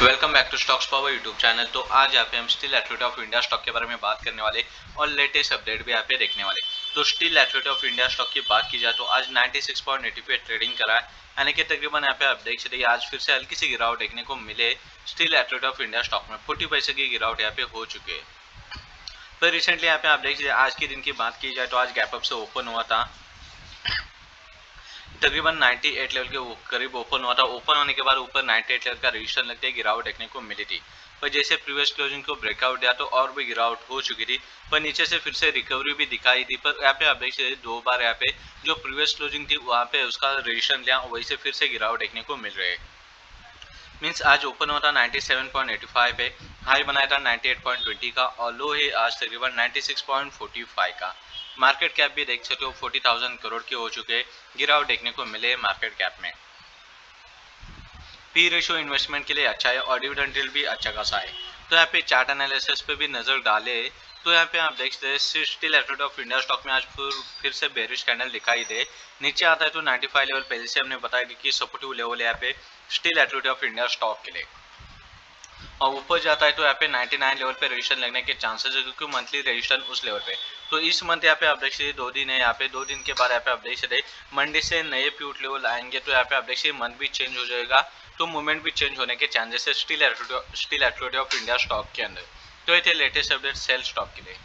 Welcome back to stocks power YouTube channel तो आज यहाँ पे हम steel authority of India stock के बारे में बात करने वाले और लेटेस्ट अपडेट भी यहाँ पे देखने वाले। तो steel authority of India stock की बात की जाए तो आज 96.80 पे ट्रेडिंग करा है। यानी कि तकरीबन यहाँ पे आप देख सकते आज फिर से हल्की सी गिरावट देखने को मिले। Steel authority of India stock में फोर्टी पैसे की गिरावट यहाँ पे हो चुके हैं। पर रिसेंटली यहाँ पे आप देख सकते आज के दिन की बात की जाए तो आज गैपअप से ओपन हुआ था। तकरीबन 98 लेवल के करीब ओपन हुआ था। ओपन होने के बाद ऊपर 98 लेवल का रजिस्टर लगते गिरावट देखने को मिली थी। पर जैसे प्रीवियस क्लोजिंग को ब्रेकआउट दिया तो और भी गिरावट हो चुकी थी। पर नीचे से फिर से रिकवरी भी दिखाई थी पर यहाँ पे आप देख सकते दो बार यहाँ पे जो प्रीवियस क्लोजिंग थी, वहाँ पे उसका रजिस्टर लिया वही से फिर से गिरावट देखने को मिल रही है। मीन्स आज ओपन था 97.85 पे। हाई बनाया था 98.20 का और लो है आज तकरीबन 96.45 का। मार्केट कैप भी देख सकते हो 40,000 करोड़ के हो चुके गिरावट देखने को मिले मार्केट कैप में। पी रेशो इन्वेस्टमेंट के लिए अच्छा है और डिविडेंड भी अच्छा खासा है। तो यहाँ पे चार्ट एनालिसिस पे भी नज़र डाले। तो यहाँ पे आप देख सकते हैं steel authority of India stock में आज फिर फिर से बेरिश कैंडल दिखाई दे। नीचे आता है तो 95 लेवल पहले से हमने बताया कि सपोर्टिव लेवल है यहाँ पे steel authority of India stock के लिए। और ऊपर जाता है तो यहाँ पे 99 लेवल पे रजिस्ट्रेशन लगने के चांसेस है, क्योंकि मंथली रजिस्ट्रेशन उस लेवल पे। तो इस मंथ यहाँ पे आप देख सकते दो दिन है यहाँ पे, दो दिन के बाद यहाँ पे आप देख सकते मंडे से नए प्यूट लेवल आएँगे तो यहाँ पे आप देख सकते मंथ भी चेंज हो जाएगा तो मूवमेंट भी चेंज होने के चांसेस है steel authority of India stock के अंदर। तो ये थे लेटेस्ट अपडेट सेल स्टॉक के लिए।